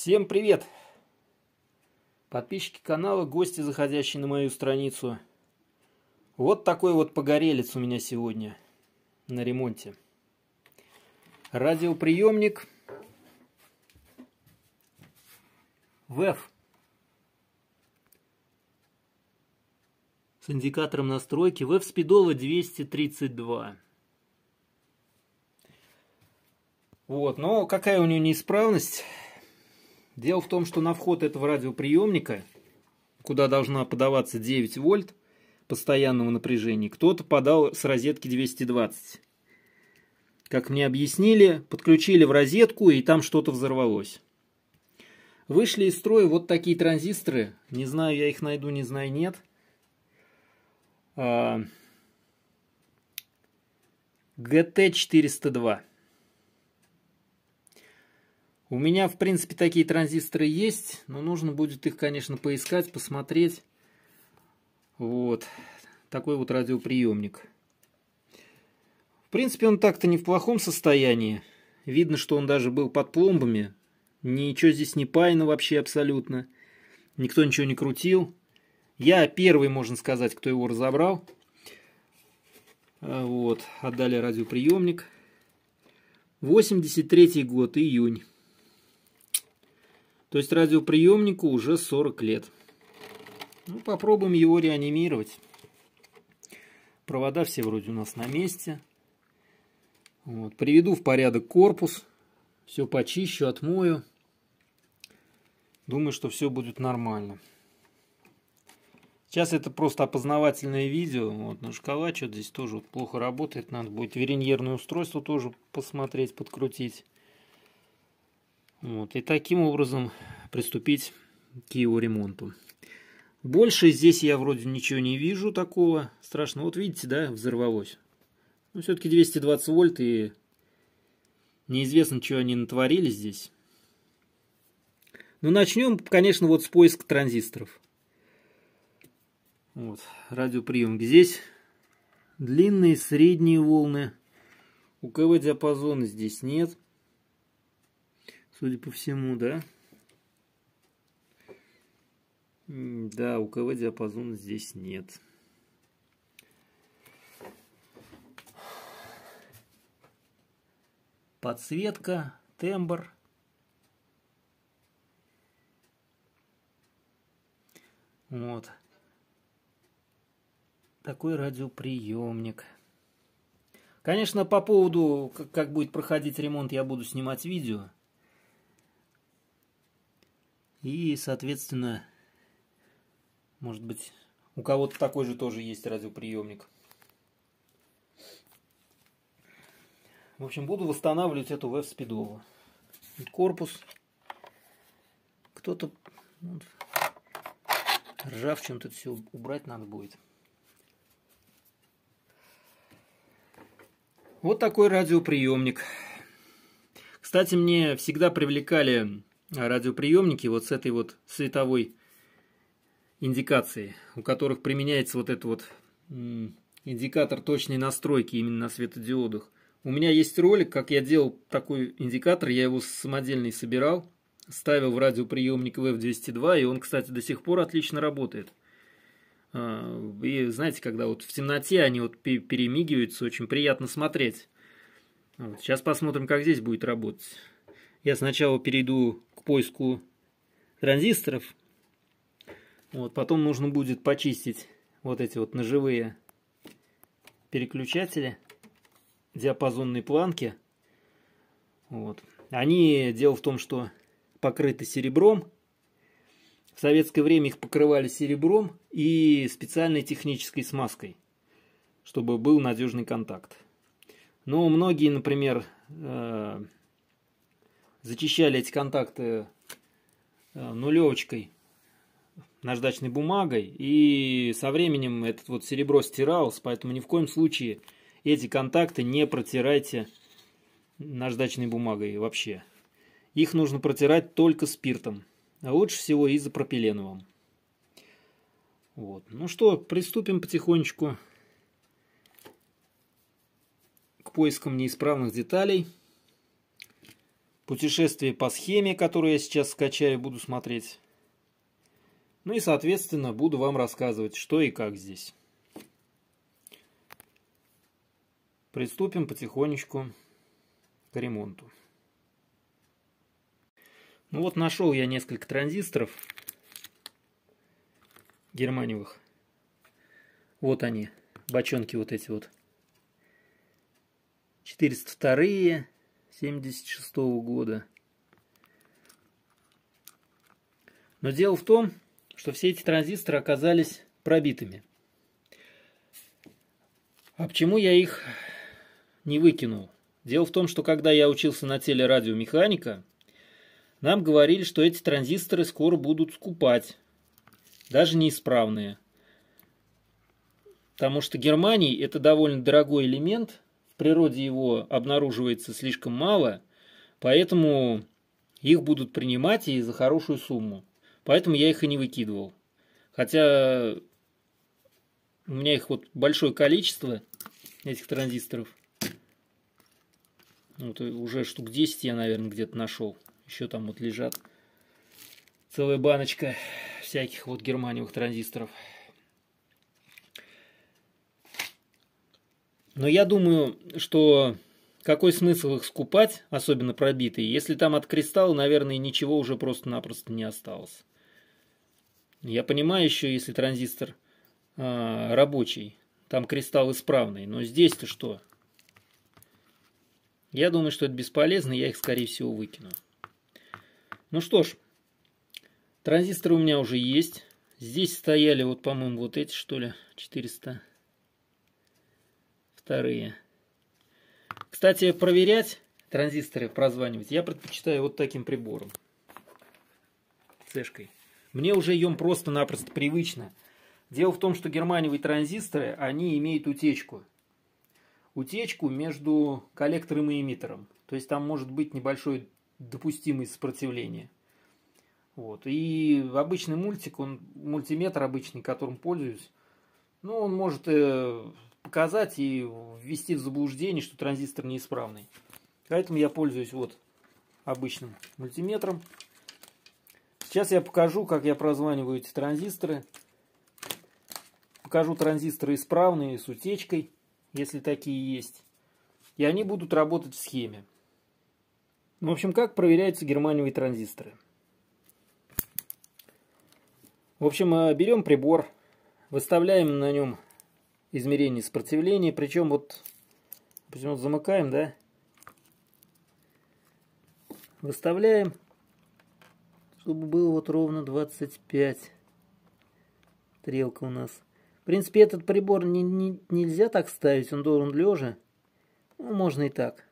Всем привет! Подписчики канала, гости, заходящие на мою страницу. Вот такой вот погорелец у меня сегодня на ремонте. Радиоприемник ВЭФ с индикатором настройки ВЭФ Спидола 232. Вот, но какая у нее неисправность? Дело в том, что на вход этого радиоприемника, куда должна подаваться 9 вольт постоянного напряжения, кто-то подал с розетки 220. Как мне объяснили, подключили в розетку, и там что-то взорвалось. Вышли из строя вот такие транзисторы. Не знаю, я их найду, не знаю, нет. GT402. У меня, в принципе, такие транзисторы есть, но нужно будет их, конечно, поискать, посмотреть. Вот. Такой вот радиоприемник. В принципе, он так-то не в плохом состоянии. Видно, что он даже был под пломбами. Ничего здесь не паяно вообще абсолютно. Никто ничего не крутил. Я первый, можно сказать, кто его разобрал. Вот. Отдали радиоприемник. 83 год, июнь. То есть радиоприемнику уже 40 лет. Ну, попробуем его реанимировать. Провода все вроде у нас на месте. Вот. Приведу в порядок корпус. Все почищу, отмою. Думаю, что все будет нормально. Сейчас это просто опознавательное видео. Вот на шкала что-то здесь тоже вот плохо работает. Надо будет вереньерное устройство тоже посмотреть, подкрутить. Вот, и таким образом приступить к его ремонту. Больше здесь я вроде ничего не вижу такого страшного. Вот видите, да, взорвалось. Ну, все-таки 220 вольт и неизвестно, что они натворили здесь. Ну, начнем, конечно, вот с поиска транзисторов. Вот, радиоприемник. Здесь длинные, средние волны. УКВ диапазона здесь нет судя по всему, да? Да, у КВ диапазона здесь нет. Подсветка, тембр. Вот. Такой радиоприемник. Конечно, по поводу, как будет проходить ремонт, я буду снимать видео. И, соответственно, может быть, у кого-то такой же тоже есть радиоприемник. В общем, буду восстанавливать эту веб-спидову. Корпус. Кто-то вот, ржав чем-то все убрать надо будет. Вот такой радиоприемник. Кстати, мне всегда привлекали радиоприемники вот с этой вот световой индикацией, у которых применяется вот этот вот индикатор точной настройки именно на светодиодах. У меня есть ролик, как я делал такой индикатор, я его самодельный собирал, ставил в радиоприемник VF202, и он, кстати, до сих пор отлично работает. А, и знаете, когда вот в темноте они вот перемигиваются, очень приятно смотреть. Вот, сейчас посмотрим, как здесь будет работать. Я сначала перейду поиску транзисторов. Вот, потом нужно будет почистить вот эти вот ножевые переключатели, диапазонные планки. Вот. Они, дело в том, что покрыты серебром. В советское время их покрывали серебром и специальной технической смазкой, чтобы был надежный контакт. Но многие, например, э, зачищали эти контакты э, нулевочкой, наждачной бумагой, и со временем этот вот серебро стиралось, поэтому ни в коем случае эти контакты не протирайте наждачной бумагой вообще. Их нужно протирать только спиртом, а лучше всего изопропиленовым. Вот. Ну что, приступим потихонечку к поискам неисправных деталей. Путешествие по схеме, которую я сейчас скачаю, буду смотреть. Ну и, соответственно, буду вам рассказывать, что и как здесь. Приступим потихонечку к ремонту. Ну вот нашел я несколько транзисторов германиевых. Вот они, бочонки вот эти вот. 402 76 -го года. Но дело в том, что все эти транзисторы оказались пробитыми. А почему я их не выкинул? Дело в том, что когда я учился на телерадиомеханика, нам говорили, что эти транзисторы скоро будут скупать, даже неисправные. Потому что Германий это довольно дорогой элемент, природе его обнаруживается слишком мало, поэтому их будут принимать и за хорошую сумму. Поэтому я их и не выкидывал. Хотя у меня их вот большое количество, этих транзисторов. Вот уже штук 10 я, наверное, где-то нашел. Еще там вот лежат целая баночка всяких вот германиевых транзисторов. Но я думаю, что какой смысл их скупать, особенно пробитые, если там от кристалла, наверное, ничего уже просто-напросто не осталось. Я понимаю еще, если транзистор э, рабочий, там кристалл исправный, но здесь-то что? Я думаю, что это бесполезно, я их, скорее всего, выкину. Ну что ж, транзисторы у меня уже есть. Здесь стояли вот, по-моему, вот эти, что ли, 400. Вторые. Кстати, проверять транзисторы, прозванивать, я предпочитаю вот таким прибором. Цешкой. Мне уже ем просто-напросто привычно. Дело в том, что германиевые транзисторы, они имеют утечку. Утечку между коллектором и эмиттером. То есть там может быть небольшой допустимое сопротивление. Вот. И обычный мультик, он, мультиметр обычный, которым пользуюсь, ну, он может э, показать и ввести в заблуждение, что транзистор неисправный. Поэтому я пользуюсь вот обычным мультиметром. Сейчас я покажу, как я прозваниваю эти транзисторы. Покажу транзисторы исправные, с утечкой, если такие есть. И они будут работать в схеме. В общем, как проверяются германиевые транзисторы? В общем, э, берем прибор, выставляем на нем измерение сопротивления, причем вот, допустим, вот замыкаем, да, выставляем, чтобы было вот ровно 25 стрелка у нас. В принципе, этот прибор не, не, нельзя так ставить, он должен лежа. Ну, можно и так.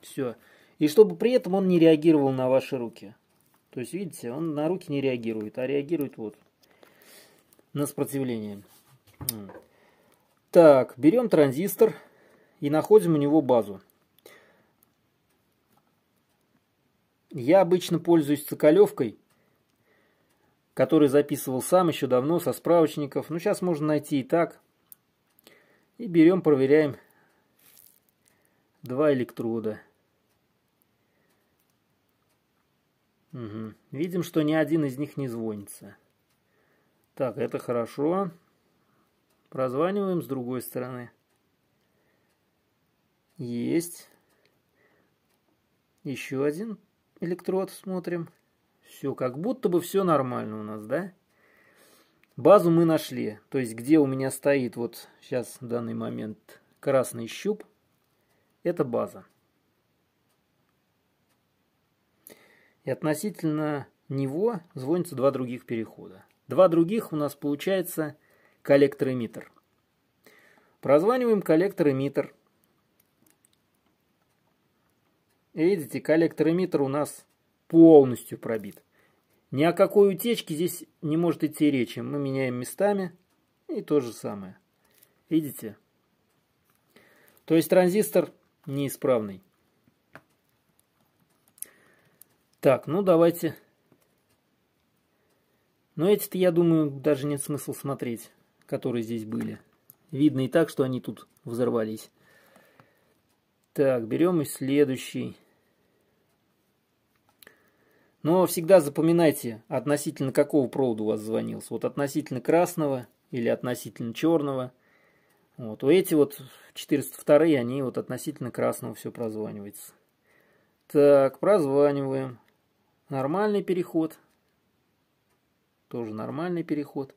Все. И чтобы при этом он не реагировал на ваши руки. То есть, видите, он на руки не реагирует, а реагирует вот на сопротивление. Так, берем транзистор и находим у него базу. Я обычно пользуюсь цикалевкой, который записывал сам еще давно со справочников. Ну, сейчас можно найти и так. И берем, проверяем два электрода. Угу. Видим, что ни один из них не звонится. Так, это хорошо. Прозваниваем с другой стороны. Есть. Еще один электрод смотрим. Все, как будто бы все нормально у нас, да? Базу мы нашли. То есть, где у меня стоит вот сейчас в данный момент красный щуп, это база. и относительно него звонятся два других перехода. Два других у нас получается коллектор-эмиттер. Прозваниваем коллектор-эмиттер. Видите, коллектор-эмиттер у нас полностью пробит. Ни о какой утечке здесь не может идти речи. Мы меняем местами и то же самое. Видите? То есть транзистор неисправный. Так, ну давайте. Но эти-то, я думаю, даже нет смысла смотреть, которые здесь были. Видно и так, что они тут взорвались. Так, берем и следующий. Но всегда запоминайте, относительно какого провода у вас звонился. Вот относительно красного или относительно черного. Вот. У эти вот 402 они вот относительно красного все прозванивается. Так, прозваниваем. Нормальный переход. Тоже нормальный переход.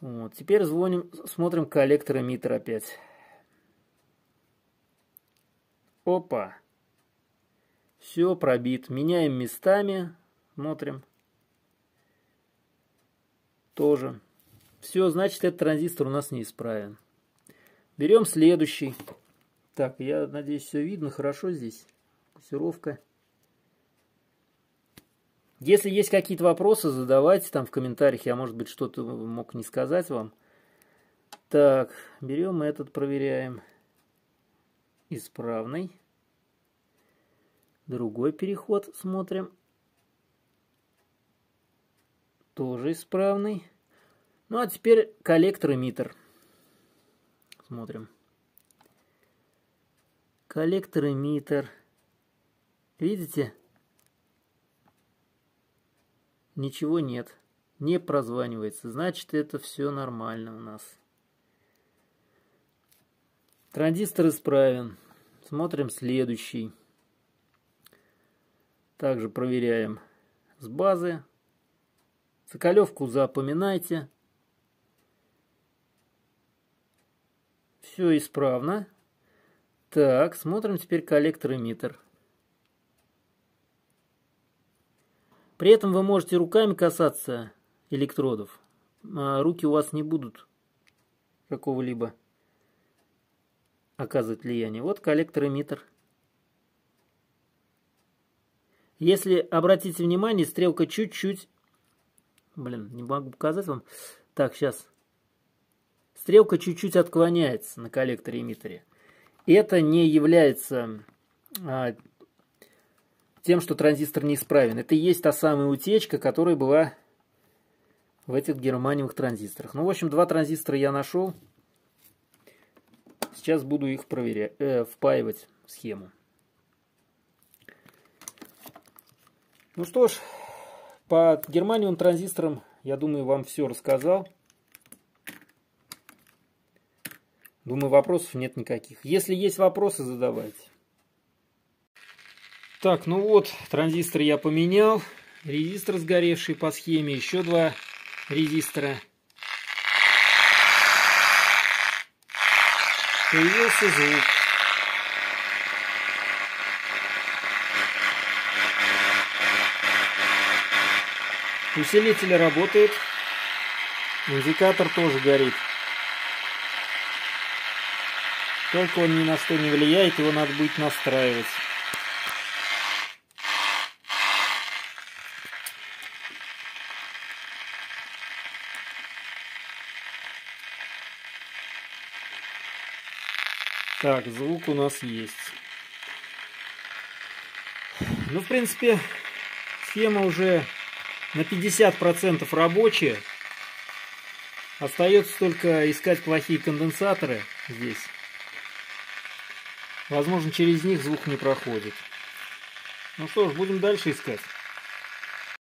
Вот. Теперь звоним, смотрим коллектор эмиттер опять. Опа. Все пробит. Меняем местами. Смотрим. Тоже. Все, значит, этот транзистор у нас неисправен. Берем следующий. Так, я надеюсь, все видно хорошо здесь. Фиксировка. Если есть какие-то вопросы, задавайте там в комментариях. Я, может быть, что-то мог не сказать вам. Так, берем этот, проверяем. Исправный. Другой переход смотрим. Тоже исправный. Ну а теперь коллектор-эмиттер. Смотрим. Коллектор-эмиттер. Видите? Ничего нет. Не прозванивается. Значит, это все нормально у нас. Транзистор исправен. Смотрим следующий. Также проверяем с базы. Соколевку запоминайте. Все исправно. Так, смотрим теперь коллектор-эмиттер. При этом вы можете руками касаться электродов. А руки у вас не будут какого-либо оказывать влияние. Вот коллектор-эмиттер. Если обратите внимание, стрелка чуть-чуть... Блин, не могу показать вам. Так, сейчас. Стрелка чуть-чуть отклоняется на коллекторе-эмиттере. Это не является а, тем, что транзистор неисправен. Это и есть та самая утечка, которая была в этих германиевых транзисторах. Ну, в общем, два транзистора я нашел. Сейчас буду их проверять, э, впаивать в схему. Ну что ж, по германиевым транзисторам, я думаю, вам все рассказал. Думаю, вопросов нет никаких. Если есть вопросы, задавайте. Так, ну вот, транзистор я поменял. Резистор сгоревший по схеме. Еще два резистора. Появился звук. Усилитель работает. Индикатор тоже горит. Только он ни на что не влияет, его надо будет настраивать. Так, звук у нас есть. Ну, в принципе, схема уже на 50% рабочая. Остается только искать плохие конденсаторы здесь. Возможно, через них звук не проходит. Ну что ж, будем дальше искать.